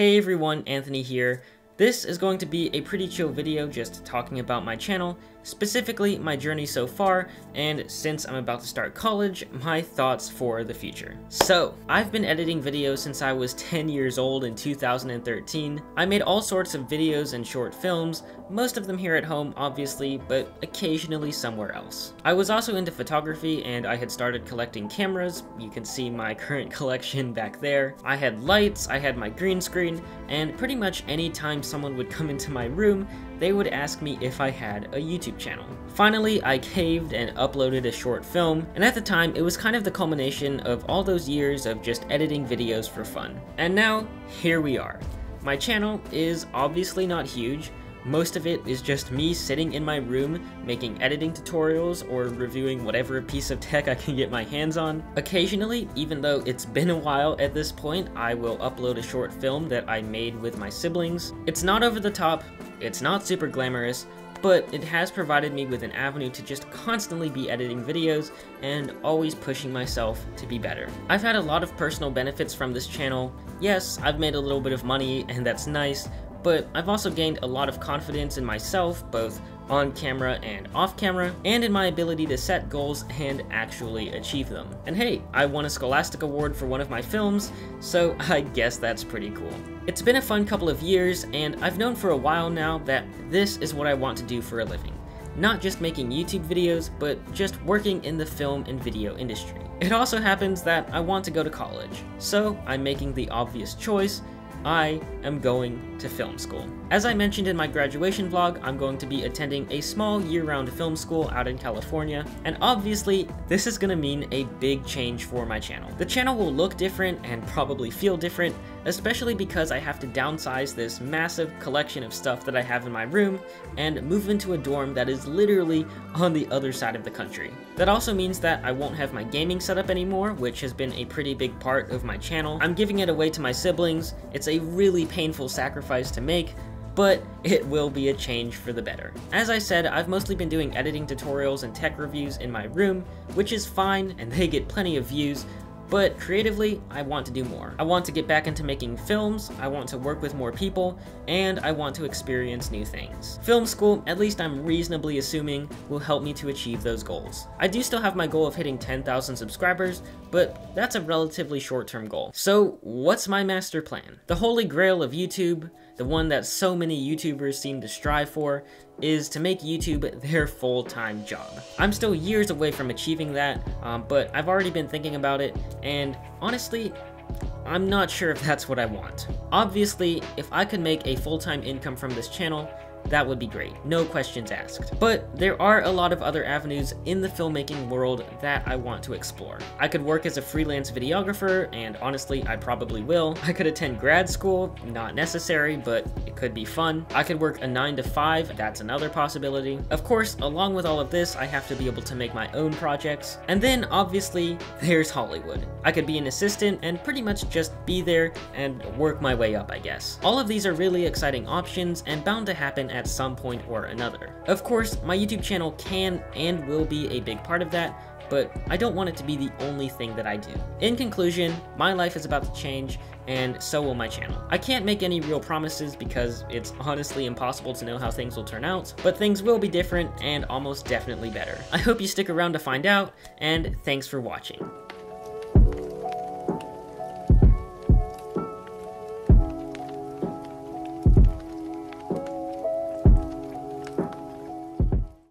Hey everyone, Anthony here. This is going to be a pretty chill video just talking about my channel, specifically my journey so far, and since I'm about to start college, my thoughts for the future. So, I've been editing videos since I was 10 years old in 2013. I made all sorts of videos and short films, most of them here at home obviously, but occasionally somewhere else. I was also into photography and I had started collecting cameras, you can see my current collection back there. I had lights, I had my green screen, and pretty much any time someone would come into my room, they would ask me if I had a YouTube channel. Finally, I caved and uploaded a short film, and at the time, it was kind of the culmination of all those years of just editing videos for fun. And now, here we are. My channel is obviously not huge, most of it is just me sitting in my room making editing tutorials or reviewing whatever piece of tech I can get my hands on. Occasionally, even though it's been a while at this point, I will upload a short film that I made with my siblings. It's not over the top, it's not super glamorous, but it has provided me with an avenue to just constantly be editing videos and always pushing myself to be better. I've had a lot of personal benefits from this channel. Yes, I've made a little bit of money and that's nice, but I've also gained a lot of confidence in myself, both on camera and off camera, and in my ability to set goals and actually achieve them. And hey, I won a Scholastic Award for one of my films, so I guess that's pretty cool. It's been a fun couple of years, and I've known for a while now that this is what I want to do for a living. Not just making YouTube videos, but just working in the film and video industry. It also happens that I want to go to college, so I'm making the obvious choice I am going to film school. As I mentioned in my graduation vlog, I'm going to be attending a small year-round film school out in California, and obviously, this is gonna mean a big change for my channel. The channel will look different and probably feel different, especially because I have to downsize this massive collection of stuff that I have in my room and move into a dorm that is literally on the other side of the country. That also means that I won't have my gaming setup anymore, which has been a pretty big part of my channel. I'm giving it away to my siblings. It's a really painful sacrifice to make, but it will be a change for the better. As I said, I've mostly been doing editing tutorials and tech reviews in my room, which is fine and they get plenty of views, but creatively, I want to do more. I want to get back into making films, I want to work with more people, and I want to experience new things. Film school, at least I'm reasonably assuming, will help me to achieve those goals. I do still have my goal of hitting 10,000 subscribers, but that's a relatively short-term goal. So what's my master plan? The holy grail of YouTube, the one that so many YouTubers seem to strive for, is to make YouTube their full-time job. I'm still years away from achieving that, um, but I've already been thinking about it, and honestly, I'm not sure if that's what I want. Obviously, if I could make a full-time income from this channel, that would be great, no questions asked. But there are a lot of other avenues in the filmmaking world that I want to explore. I could work as a freelance videographer, and honestly, I probably will. I could attend grad school, not necessary, but it could be fun. I could work a 9 to 5, that's another possibility. Of course, along with all of this, I have to be able to make my own projects. And then, obviously, there's Hollywood. I could be an assistant and pretty much just be there and work my way up, I guess. All of these are really exciting options and bound to at some point or another. Of course, my YouTube channel can and will be a big part of that, but I don't want it to be the only thing that I do. In conclusion, my life is about to change, and so will my channel. I can't make any real promises because it's honestly impossible to know how things will turn out, but things will be different and almost definitely better. I hope you stick around to find out, and thanks for watching.